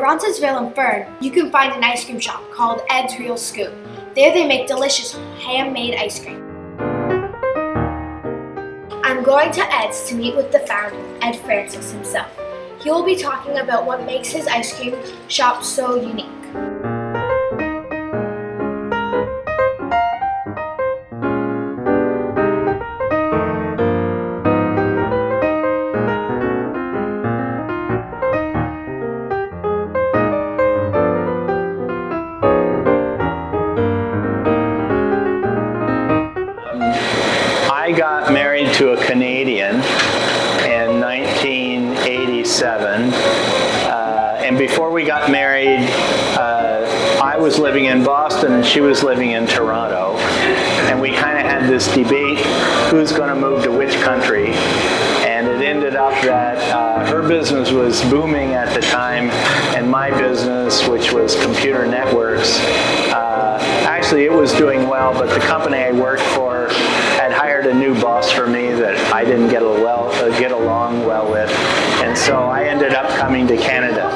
Roncesvalles and Fern, you can find an ice cream shop called Ed's Real Scoop. There they make delicious handmade ice cream. I'm going to Ed's to meet with the founder, Ed Francis himself. He will be talking about what makes his ice cream shop so unique. I got married to a Canadian in 1987. Uh, and before we got married, uh, I was living in Boston and she was living in Toronto. And we kind of had this debate who's going to move to which country. And it ended up that uh, her business was booming at the time, and my business, which was computer networks, uh, actually it was doing well, but the company I worked for hired a new boss for me that I didn't get, well, uh, get along well with. And so I ended up coming to Canada.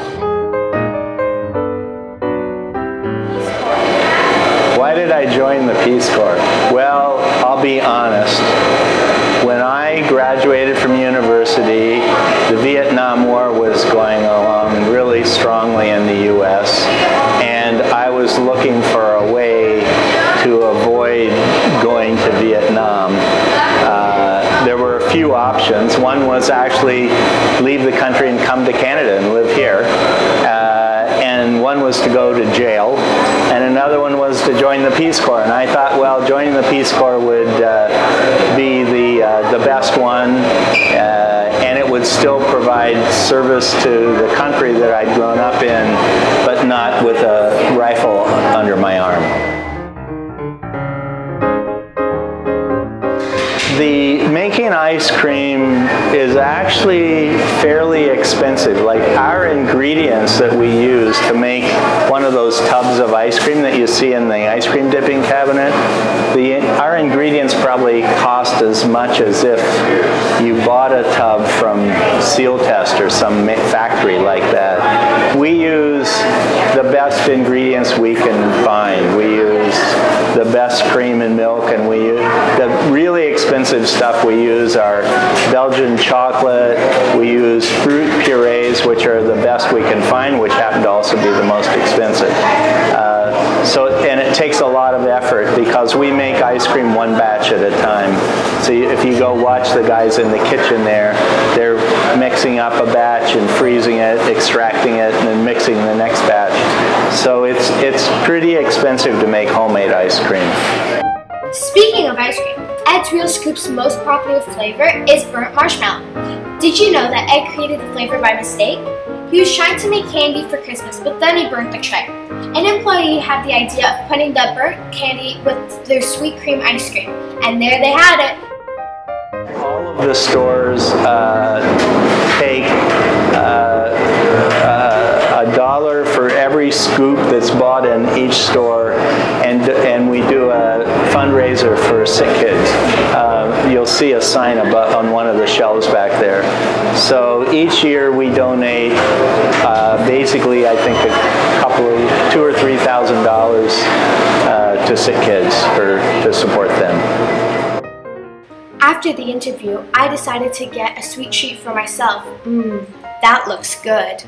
Why did I join the Peace Corps? Well, I'll be honest. When I graduated from university, few options. One was actually leave the country and come to Canada and live here. Uh, and one was to go to jail, and another one was to join the Peace Corps. And I thought, well, joining the Peace Corps would uh, be the uh, the best one, uh, and it would still provide service to the country that I'd grown up in, but not with a ice cream is actually fairly expensive. Like our ingredients that we use to make one of those tubs of ice cream that you see in the ice cream dipping cabinet, the, our ingredients probably cost as much as if you bought a tub from Sealtest or some factory like that. We use the best ingredients we can find. We use the best cream and milk and we use the really expensive stuff we use are Belgian chocolate, we use fruit purees which are the best we can find which happen to also be the most expensive. Uh, so and it takes a lot of effort because we make ice cream one batch at a time. So if you go watch the guys in the kitchen there, they're mixing up a batch and freezing it, extracting it, and then mixing the next batch. So it's, it's pretty expensive to make homemade ice cream. Speaking of ice cream, Ed's Real Scoop's most popular flavor is burnt marshmallow. Did you know that Ed created the flavor by mistake? He was trying to make candy for Christmas, but then he burnt the tray. An employee had the idea of putting the burnt candy with their sweet cream ice cream, and there they had it. All of the stores uh, scoop that's bought in each store, and and we do a fundraiser for sick kids. Uh, you'll see a sign about on one of the shelves back there. So each year we donate uh, basically, I think, a couple of two or three thousand dollars uh, to sick kids for to support them. After the interview, I decided to get a sweet treat for myself. Mmm, that looks good.